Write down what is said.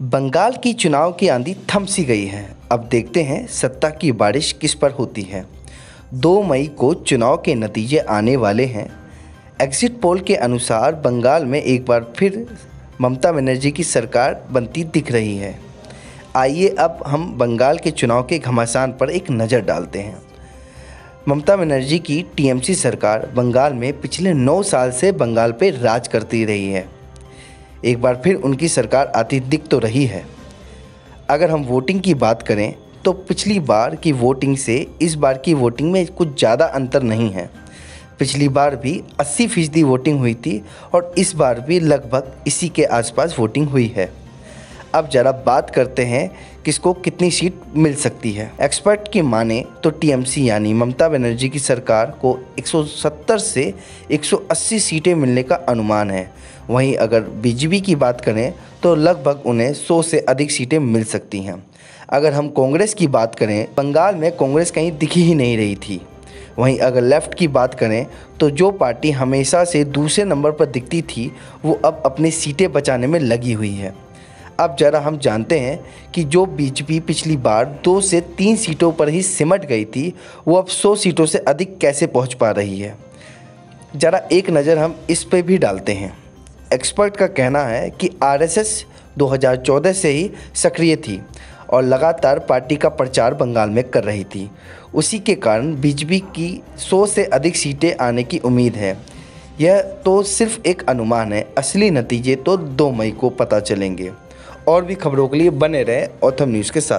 बंगाल की चुनाव की आंधी थम सी गई है। अब देखते हैं सत्ता की बारिश किस पर होती है। दो मई को चुनाव के नतीजे आने वाले हैं। एग्जिट पोल के अनुसार बंगाल में एक बार फिर ममता बनर्जी की सरकार बनती दिख रही है। आइए अब हम बंगाल के चुनाव के घमासान पर एक नज़र डालते हैं। ममता बनर्जी की टीएमसी सरकार बंगाल में पिछले नौ साल से बंगाल पर राज करती रही है। एक बार फिर उनकी सरकार आती दिख तो रही है। अगर हम वोटिंग की बात करें तो पिछली बार की वोटिंग से इस बार की वोटिंग में कुछ ज़्यादा अंतर नहीं है। पिछली बार भी 80 फ़ीसदी वोटिंग हुई थी और इस बार भी लगभग इसी के आसपास वोटिंग हुई है। अब ज़रा बात करते हैं किसको कितनी सीट मिल सकती है। एक्सपर्ट की माने तो टीएमसी यानी ममता बनर्जी की सरकार को 170 से 180 सीटें मिलने का अनुमान है। वहीं अगर बीजेपी की बात करें तो लगभग उन्हें 100 से अधिक सीटें मिल सकती हैं। अगर हम कांग्रेस की बात करें, बंगाल में कांग्रेस कहीं दिखी ही नहीं रही थी। वहीं अगर लेफ़्ट की बात करें तो जो पार्टी हमेशा से दूसरे नंबर पर दिखती थी, वो अब अपनी सीटें बचाने में लगी हुई है। अब ज़रा हम जानते हैं कि जो बीजेपी पिछली बार दो से तीन सीटों पर ही सिमट गई थी, वो अब सौ सीटों से अधिक कैसे पहुँच पा रही है? ज़रा एक नज़र हम इस पर भी डालते हैं। एक्सपर्ट का कहना है कि आरएसएस 2014 से ही सक्रिय थी और लगातार पार्टी का प्रचार बंगाल में कर रही थी। उसी के कारण बीजेपी की 100 से अधिक सीटें आने की उम्मीद है। यह तो सिर्फ़ एक अनुमान है, असली नतीजे तो 2 मई को पता चलेंगे। और भी खबरों के लिए बने रहें ऑथम न्यूज़ के साथ।